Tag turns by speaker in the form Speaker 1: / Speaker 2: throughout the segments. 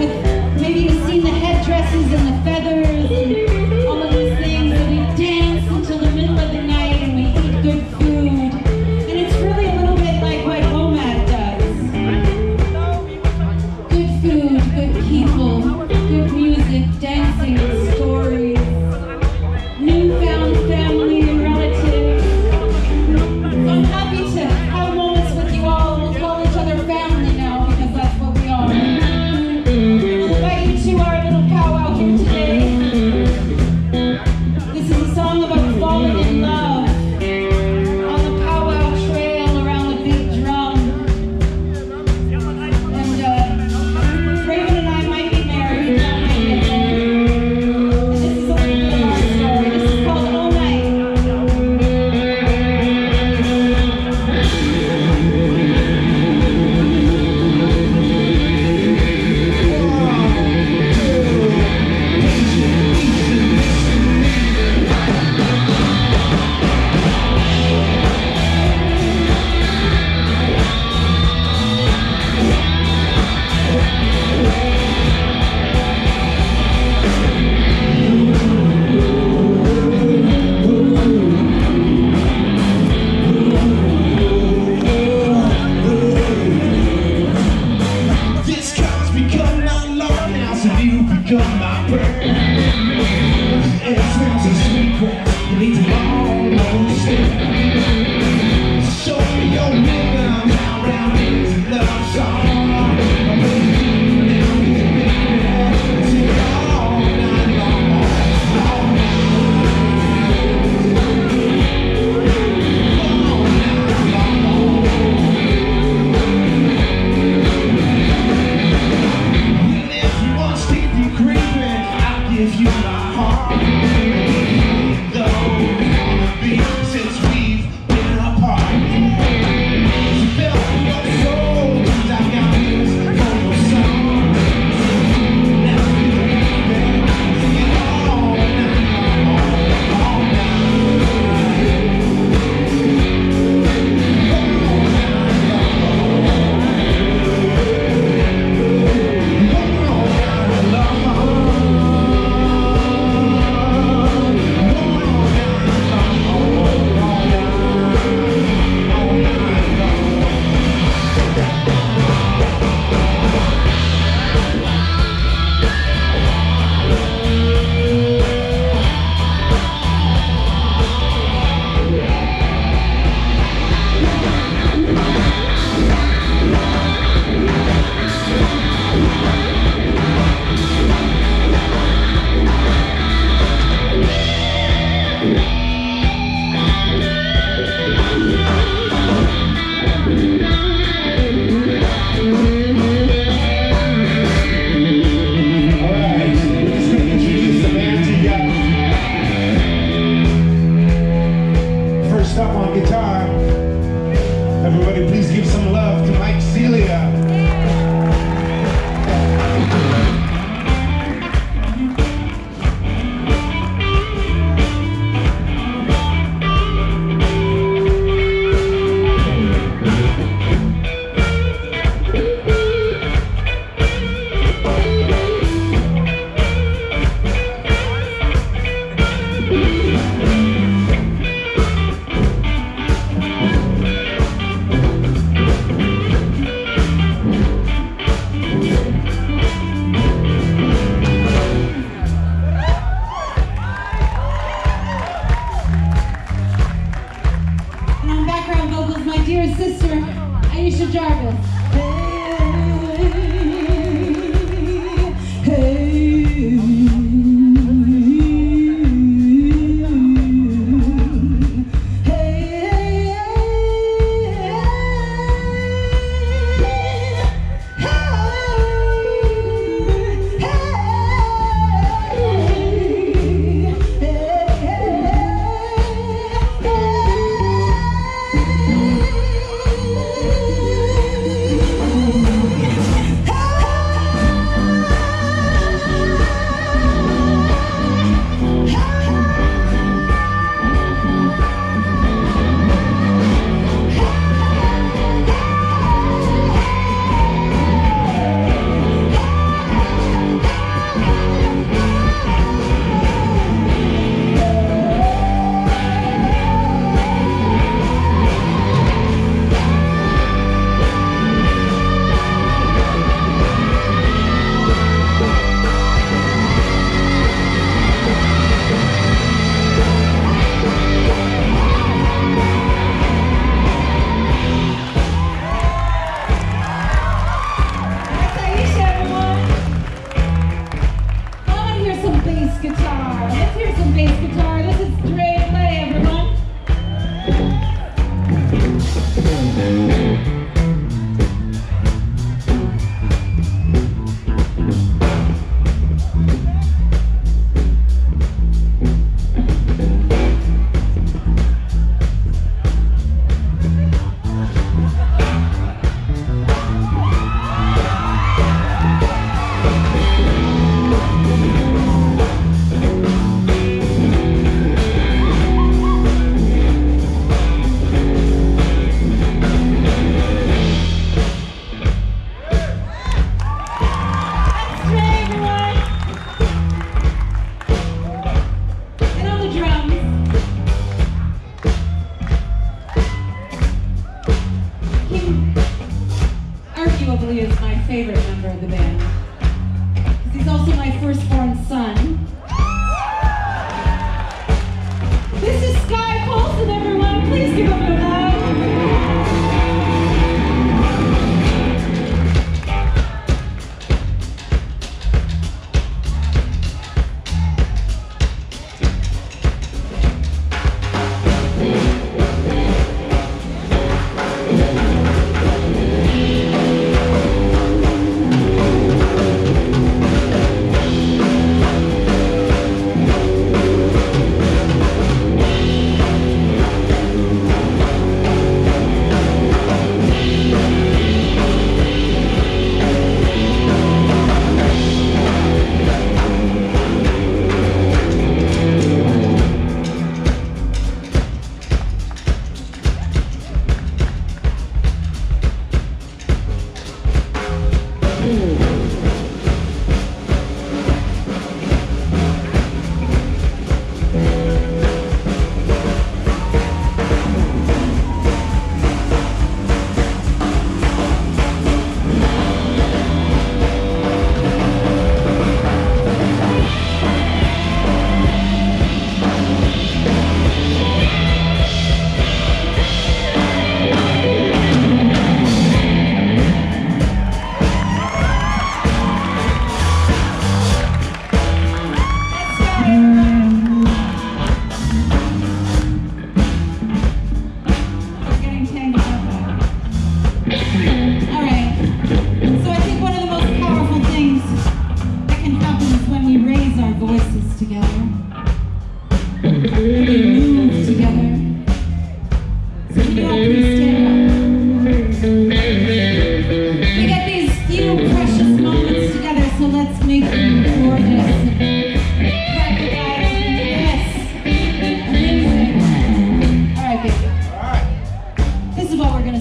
Speaker 1: with maybe you've seen the headdresses and the feathers. And,
Speaker 2: Aisha Jarvis.
Speaker 3: Bass guitar. Let's hear some bass guitar. This is Dre Play, everyone. Everyone. Please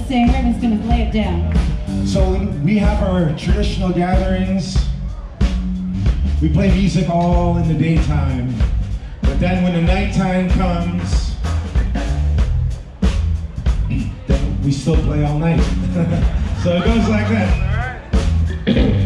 Speaker 3: what we're gonna sing. Raven's gonna lay it down.
Speaker 1: So we have our traditional gatherings. We play music all in the daytime. But then when the nighttime comes, then we still play all night. so it goes like that.